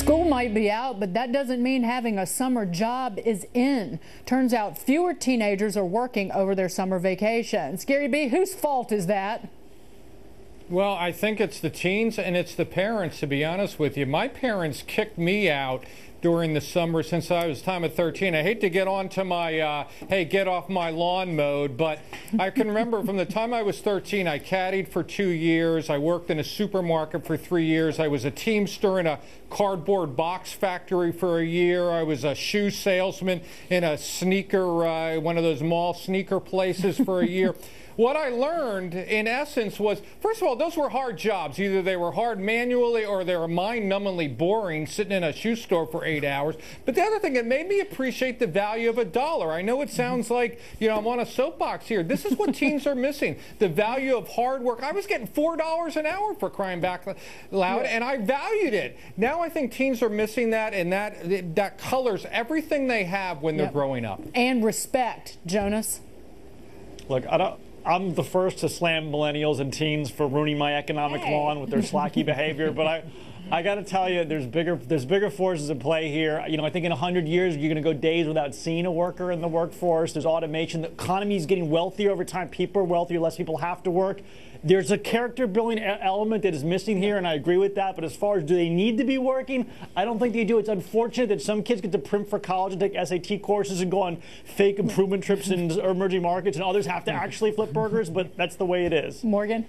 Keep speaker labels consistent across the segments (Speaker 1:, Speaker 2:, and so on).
Speaker 1: School might be out, but that doesn't mean having a summer job is in. Turns out fewer teenagers are working over their summer vacations. Gary B., whose fault is that?
Speaker 2: Well, I think it's the teens and it's the parents, to be honest with you. My parents kicked me out during the summer since I was time of 13. I hate to get on to my, uh, hey, get off my lawn mode, but I can remember from the time I was 13, I caddied for two years. I worked in a supermarket for three years. I was a teamster in a cardboard box factory for a year. I was a shoe salesman in a sneaker, uh, one of those mall sneaker places for a year. what I learned, in essence, was first of all, those were hard jobs. Either they were hard manually or they were mind numbingly boring, sitting in a shoe store for eight hours. But the other thing, it made me appreciate the value of a dollar. I know it mm-hmm. sounds like, you know, I'm on a soapbox here. This is what teens are missing the value of hard work. I was getting $4 an hour for crying back loud, and I valued it. Now I think teens are missing that, and that, that colors everything they have when they're yep. growing up.
Speaker 1: And respect, Jonas.
Speaker 3: Look, I don't. I'm the first to slam millennials and teens for ruining my economic hey. lawn with their slacky behavior, but I. I got to tell you, there's bigger there's bigger forces at play here. You know, I think in 100 years you're going to go days without seeing a worker in the workforce. There's automation. The economy is getting wealthier over time. People are wealthier. Less people have to work. There's a character building element that is missing here, and I agree with that. But as far as do they need to be working, I don't think they do. It's unfortunate that some kids get to print for college and take SAT courses and go on fake improvement trips in emerging markets, and others have to mm. actually flip burgers. But that's the way it is.
Speaker 1: Morgan.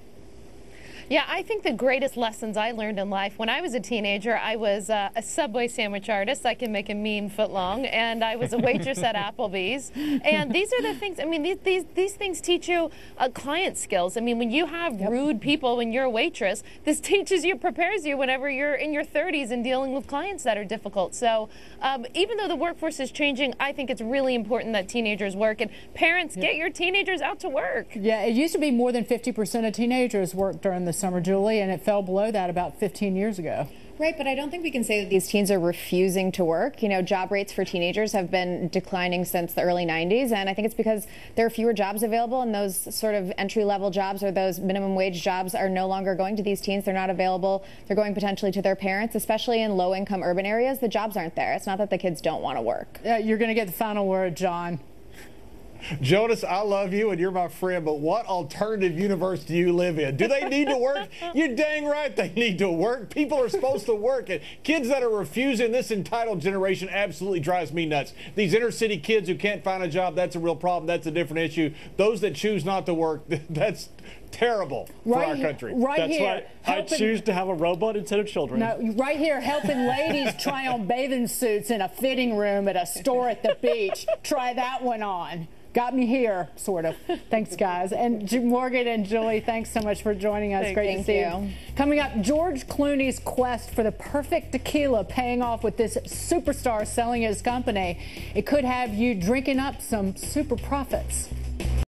Speaker 4: Yeah, I think the greatest lessons I learned in life when I was a teenager, I was uh, a Subway sandwich artist. I can make a meme foot long, and I was a waitress at Applebee's. And these are the things. I mean, these these, these things teach you uh, client skills. I mean, when you have yep. rude people when you're a waitress, this teaches you, prepares you whenever you're in your 30s and dealing with clients that are difficult. So um, even though the workforce is changing, I think it's really important that teenagers work and parents yep. get your teenagers out to work.
Speaker 1: Yeah, it used to be more than 50% of teenagers work during the summer, Julie, and it fell below that about 15 years ago.
Speaker 5: Right, but I don't think we can say that these teens are refusing to work. You know, job rates for teenagers have been declining since the early 90s, and I think it's because there are fewer jobs available, and those sort of entry level jobs or those minimum wage jobs are no longer going to these teens. They're not available. They're going potentially to their parents, especially in low income urban areas. The jobs aren't there. It's not that the kids don't want to work.
Speaker 1: Yeah, you're going to get the final word, John.
Speaker 6: Jonas, I love you and you're my friend, but what alternative universe do you live in? Do they need to work? You're dang right they need to work. People are supposed to work. And kids that are refusing this entitled generation absolutely drives me nuts. These inner city kids who can't find a job, that's a real problem. That's a different issue. Those that choose not to work, that's terrible right for our country.
Speaker 1: Right
Speaker 3: That's
Speaker 1: here,
Speaker 3: right. I choose to have a robot instead of children.
Speaker 1: No, right here, helping ladies try on bathing suits in a fitting room at a store at the beach. Try that one on got me here, sort of. Thanks, guys. And Morgan and Julie, thanks so much for joining us.
Speaker 5: Thank,
Speaker 1: Great
Speaker 5: thank
Speaker 1: to see
Speaker 5: you.
Speaker 1: you. Coming up, George Clooney's quest for the perfect tequila paying off with this superstar selling his company. It could have you drinking up some super profits.